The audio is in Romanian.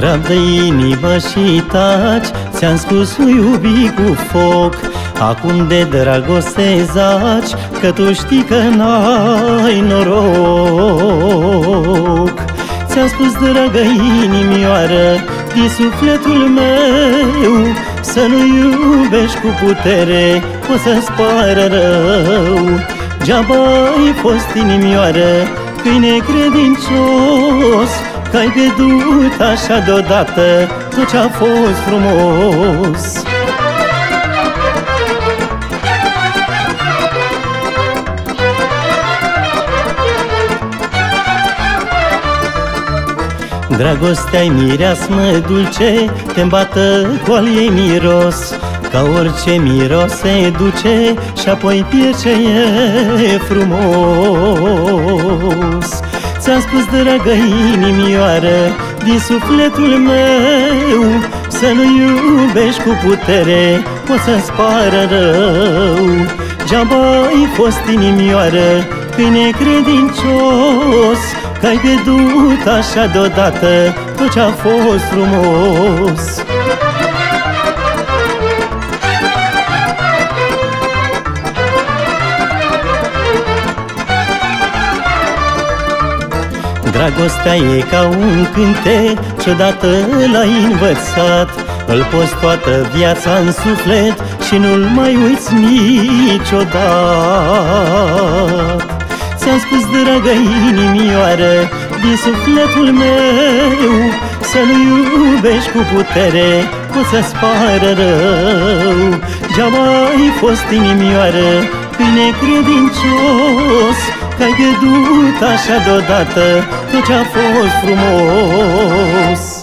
Rab de inimă și taci, Ți-am spus iubi cu foc. Acum de dragoste zaci Că tu știi că n-ai noroc. Ți-am spus, dragă inimioară Din sufletul meu Să nu iubești cu putere O să-mi spară rău. Geaba ai fost inimioară Câine credincios Că ai pierdut așa deodată Tot ce-a fost frumos. Dragostea-i mireasmă dulce te îmbată cu al ei miros Ca orice miros se duce și apoi piece e frumos. Ți-am spus, dragă inimioară, din sufletul meu Să nu iubești cu putere, o să-ți pară rău. Geaba ai fost inimioară, când e credincios Că ai pierdut așa deodată tot ce-a fost frumos Dragostea e ca un cânte ce odată l-ai învățat. Îl poți toată viața în suflet și nu-l mai uiți niciodată. Ți-am spus, dragă inimioară, din sufletul meu Să nu iubești cu putere, o să-ți pară rău. Geaba ai fost inimioară, când credincios Că ai pierdut așa deodată tot ce-a fost frumos